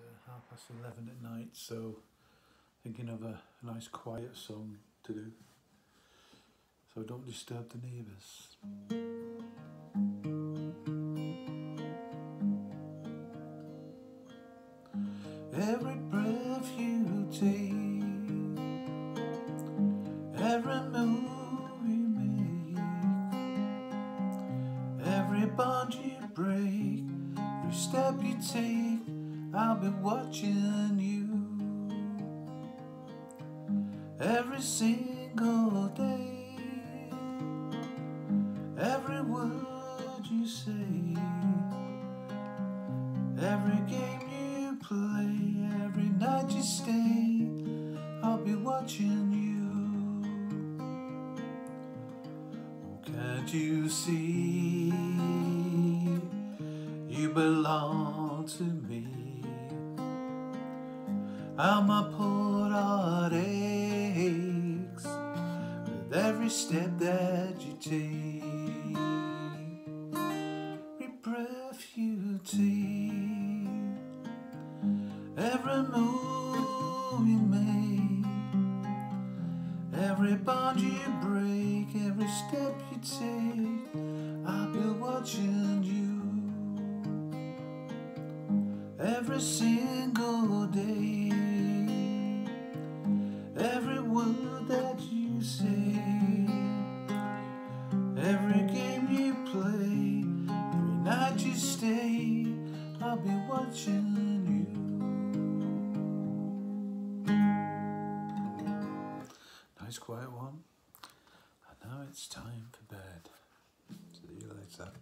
uh, half past 11 at night, so thinking of a nice quiet song to do. So don't disturb the neighbours. Every breath you take, every move you make, every bond you break, every step you take, I'll be watching you. Every single day, every word you say, every game you play, every night you stay, I'll be watching you. Can't you see you belong to me? My poor heart aches with every step that you take, every breath you take, every move you make, every bond you break, every step you take. I'll be watching you every single day. every game you play, every night you stay, I'll be watching you. Nice quiet one. And now it's time for bed. See you later.